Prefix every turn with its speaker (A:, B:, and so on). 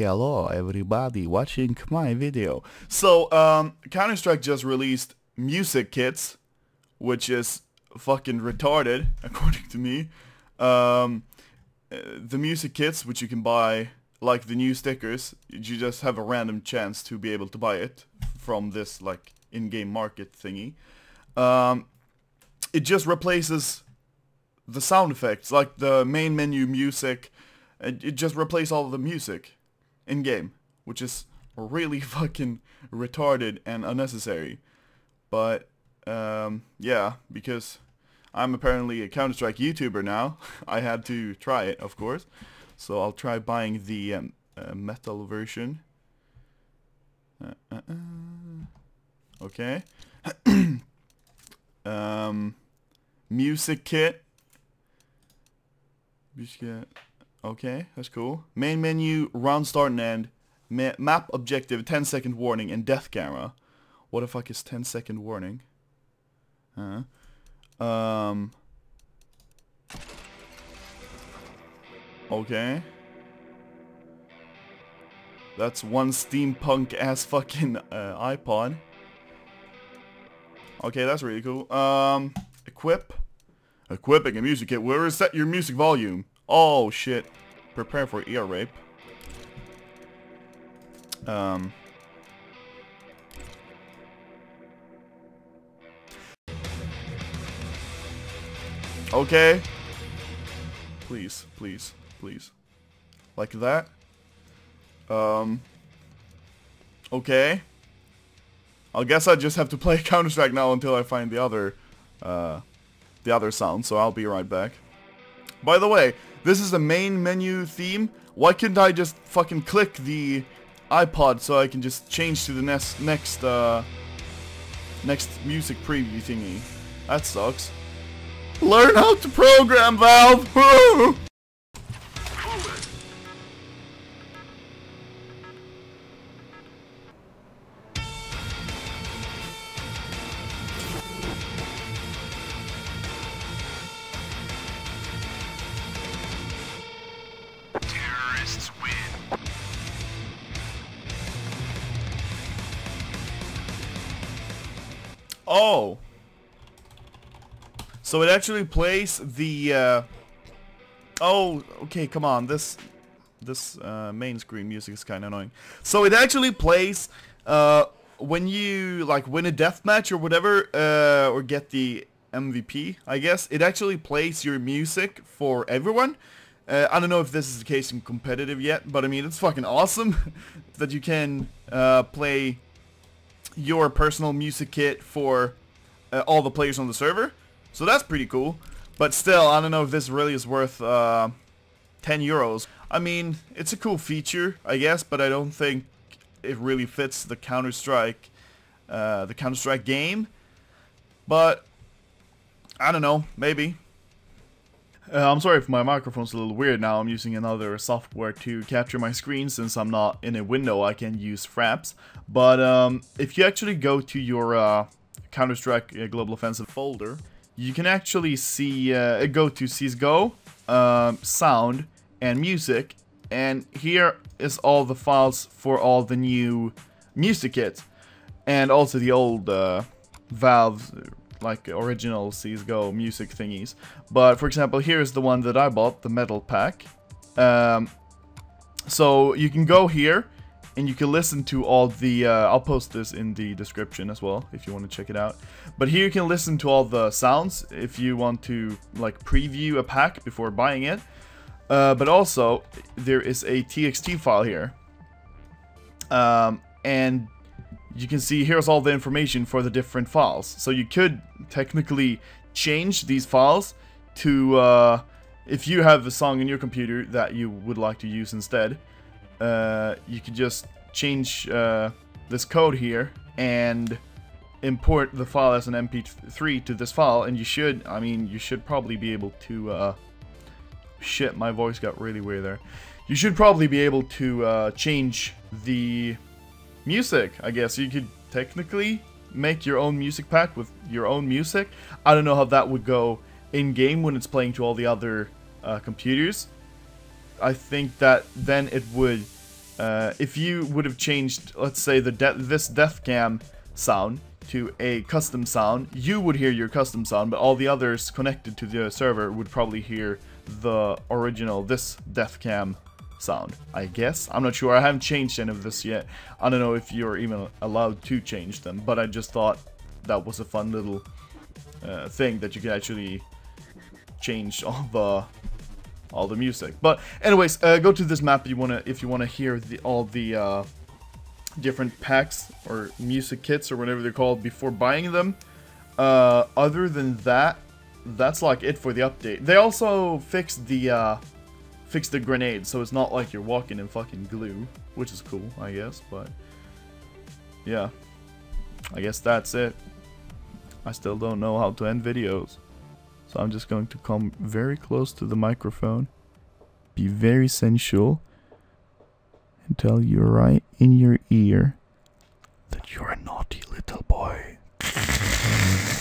A: Hello everybody watching my video. So, um, Counter-Strike just released music kits, which is fucking retarded, according to me. Um, uh, the music kits, which you can buy, like the new stickers, you just have a random chance to be able to buy it from this, like, in-game market thingy. Um, it just replaces the sound effects, like the main menu music, it, it just replaces all the music in game, which is really fucking retarded and unnecessary. But um, yeah, because I'm apparently a Counter Strike YouTuber now, I had to try it, of course. So I'll try buying the um, uh, metal version. Uh, uh, uh. okay. um, music kit. Music kit. Okay, that's cool. Main menu, round start and end, ma map objective, 10 second warning, and death camera. What the fuck is 10 second warning? Huh? Um. Okay. That's one steampunk ass fucking uh, iPod. Okay, that's really cool. Um, equip. Equipping a music kit. Where is set your music volume? Oh, shit. Prepare for ear rape. Um... Okay. Please, please, please. Like that. Um... Okay. I guess I just have to play Counter-Strike now until I find the other, uh, the other sound, so I'll be right back. By the way, this is the main menu theme. Why couldn't I just fucking click the iPod so I can just change to the next next uh next music preview thingy? That sucks. Learn how to program, Valve! Oh. So it actually plays the, uh... Oh, okay, come on, this... This, uh, main screen music is kinda annoying. So it actually plays, uh, when you, like, win a deathmatch or whatever, uh, or get the MVP, I guess, it actually plays your music for everyone. Uh, I don't know if this is the case in competitive yet, but I mean, it's fucking awesome that you can, uh, play your personal music kit for uh, all the players on the server. So that's pretty cool. But still, I don't know if this really is worth uh, 10 euros. I mean, it's a cool feature, I guess, but I don't think it really fits the Counter-Strike, uh, the Counter-Strike game. But, I don't know, maybe. Uh, I'm sorry if my microphone's a little weird now. I'm using another software to capture my screen since I'm not in a window. I can use Fraps. But um, if you actually go to your uh, Counter-Strike uh, Global Offensive folder, you can actually see uh, go to CSGO, um, sound, and music. And here is all the files for all the new music kits. And also the old uh, Valve like original CSGO music thingies. But for example, here's the one that I bought, the metal pack. Um, so you can go here and you can listen to all the, uh, I'll post this in the description as well if you want to check it out. But here you can listen to all the sounds if you want to like preview a pack before buying it. Uh, but also, there is a TXT file here. Um, and you can see here's all the information for the different files. So you could technically change these files to, uh, if you have a song in your computer that you would like to use instead, uh, you could just change uh, this code here and import the file as an mp3 to this file and you should, I mean, you should probably be able to, uh, shit, my voice got really weird there. You should probably be able to uh, change the music, I guess. You could technically make your own music pack with your own music. I don't know how that would go in-game when it's playing to all the other uh, computers. I think that then it would uh, if you would have changed, let's say, the de this death cam sound to a custom sound, you would hear your custom sound, but all the others connected to the server would probably hear the original, this death cam sound, I guess. I'm not sure, I haven't changed any of this yet. I don't know if you're even allowed to change them, but I just thought that was a fun little uh, thing that you could actually change all the all the music. But anyways, uh, go to this map if you wanna if you wanna hear the all the uh, different packs or music kits or whatever they're called before buying them. Uh, other than that, that's like it for the update. They also fixed the fix the grenade, so it's not like you're walking in fucking glue, which is cool, I guess, but yeah, I guess that's it. I still don't know how to end videos, so I'm just going to come very close to the microphone, be very sensual, and tell you right in your ear that you're a naughty little boy.